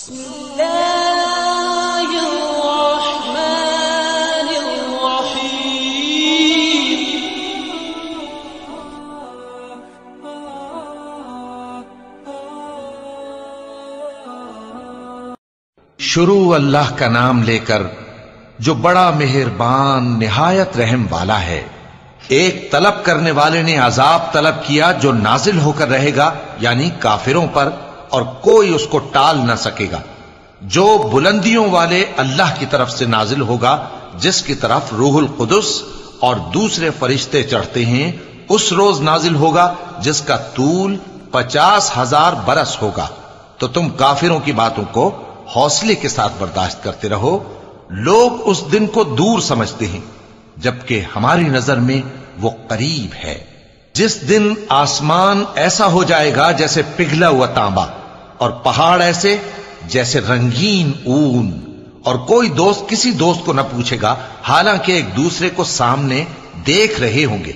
بسم الرحمن شروع اللہ کا نام لے کر جو بڑا مہربان، نہایت رحم والا ہے۔ ایک طلب کرنے والے نے عذاب طلب کیا جو نازل ہو کر رہے گا یعنی کافروں پر۔ اور کوئی اس کو ٹال نہ سکے گا۔ جو بلندیوں والے اللہ کی طرف سے نازل ہوگا، جس کی طرف روح القدس اور دوسرے فرشتے چڑھتے ہیں، اس روز نازل ہوگا، جس کا طول پچاس ہزار برس ہوگا۔ تو تم کافروں کی باتوں کو حوصلے کے ساتھ برداشت کرتے رہو۔ لوگ اس دن کو دور سمجھتے ہیں، جبکہ ہماری نظر میں وہ قریب ہے۔ جس دن آسمان ایسا ہو جائے گا جیسے پگھلا ہوا تانبا اور پہاڑ ایسے جیسے رنگین اون۔ اور کوئی دوست کسی دوست کو نہ پوچھے گا، حالانکہ ایک دوسرے کو سامنے دیکھ رہے ہوں گے۔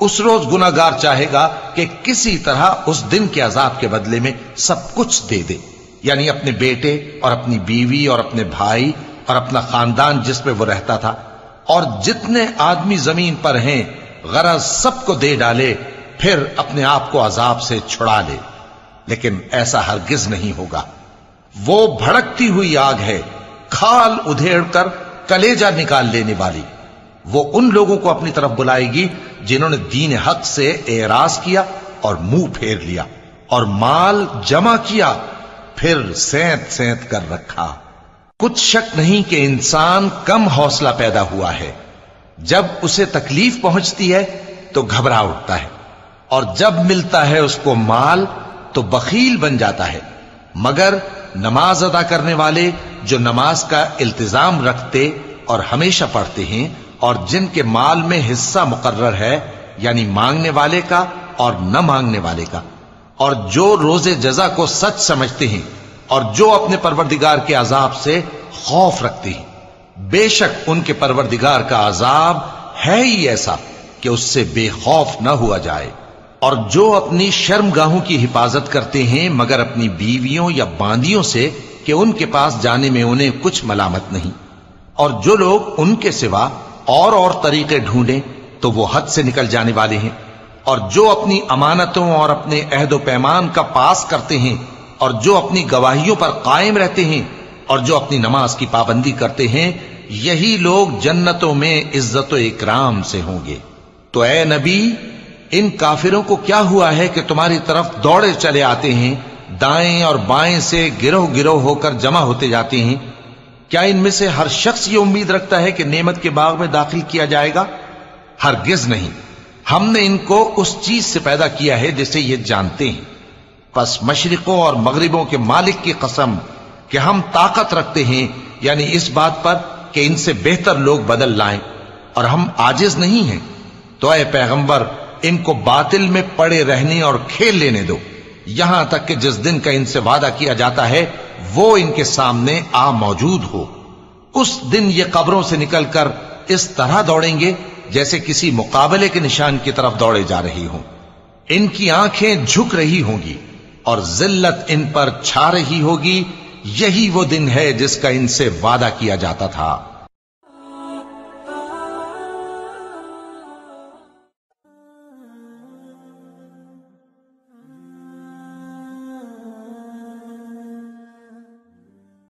اس روز گناگار چاہے گا کہ کسی طرح اس دن کے عذاب کے بدلے میں سب کچھ دے دے۔ یعنی اپنے بیٹے اور اپنی بیوی اور اپنے بھائی اور اپنا خاندان جس میں وہ رہتا تھا۔ اور جتنے آدمی زمین پر ہیں، غرض سب کو دے ڈالے، پھر اپنے آپ کو عذاب سے چھڑا لے۔ لیکن ایسا ہرگز نہیں ہوگا۔ وہ بھڑکتی ہوئی آگ ہے، کھال ادھیڑ کر کلیجا نکال لینے والی۔ وہ ان لوگوں کو اپنی طرف بلائے گی جنہوں نے دین حق سے اعراض کیا اور منہ پھیر لیا اور مال جمع کیا، پھر سینت سینت کر رکھا۔ کچھ شک نہیں کہ انسان کم حوصلہ پیدا ہوا ہے۔ جب اسے تکلیف پہنچتی ہے تو گھبرا اٹھتا ہے اور جب ملتا ہے اس کو مال تو بخیل بن جاتا ہے۔ مگر نماز ادا کرنے والے جو نماز کا التزام رکھتے اور ہمیشہ پڑھتے ہیں اور جن کے مال میں حصہ مقرر ہے یعنی مانگنے والے کا اور نہ مانگنے والے کا۔ اور جو روز جزا کو سچ سمجھتے ہیں اور جو اپنے پروردگار کے عذاب سے خوف رکھتے ہیں۔ بے شک ان کے پروردگار کا عذاب ہے ہی ایسا کہ اس سے بے خوف نہ ہوا جائے۔ اور جو اپنی شرم گاہوں کی حفاظت کرتے ہیں، مگر اپنی بیویوں یا باندیوں سے کہ ان کے پاس جانے میں انہیں کچھ ملامت نہیں۔ اور جو لوگ ان کے سوا اور اور طریقے ڈھونڈیں، تو وہ حد سے نکل جانے والے ہیں۔ اور جو اپنی امانتوں اور اپنے عہد و پیمان کا پاس کرتے ہیں، اور جو اپنی گواہیوں پر قائم رہتے ہیں، اور جو اپنی نماز کی پابندی کرتے ہیں، یہی لوگ جنتوں میں عزت و اکرام سے ہوں گے۔ تو اے نبی ان کافروں کو کیا ہوا ہے کہ تمہاری طرف دوڑے چلے آتے ہیں، دائیں اور بائیں سے گروہ گروہ ہو کر جمع ہوتے جاتے ہیں؟ کیا ان میں سے ہر شخص یہ امید رکھتا ہے کہ نعمت کے باغ میں داخل کیا جائے گا؟ ہرگز نہیں۔ ہم نے ان کو اس چیز سے پیدا کیا ہے جسے یہ جانتے ہیں۔ پس مشرقوں اور مغربوں کے مالک کی قسم کہ ہم طاقت رکھتے ہیں یعنی اس بات پر کہ ان سے بہتر لوگ بدل لائیں۔ اور ہم آجز نہیں ہیں۔ تو اے پیغمبر ان کو باطل میں پڑے رہنے اور کھیل لینے دو۔ یہاں تک کہ جس دن کا ان سے وعدہ کیا جاتا ہے، وہ ان کے سامنے آ موجود ہو۔ اس دن یہ قبروں سے نکل کر اس طرح دوڑیں گے جیسے کسی مقابلے کے نشان کی طرف دوڑے جا رہی ہوں۔ ان کی آنکھیں جھک رہی ہوں گی اور ذلت ان پر چھا رہی ہوگی۔ یہی وہ دن ہے جس کا ان سے وعدہ کیا جاتا تھا۔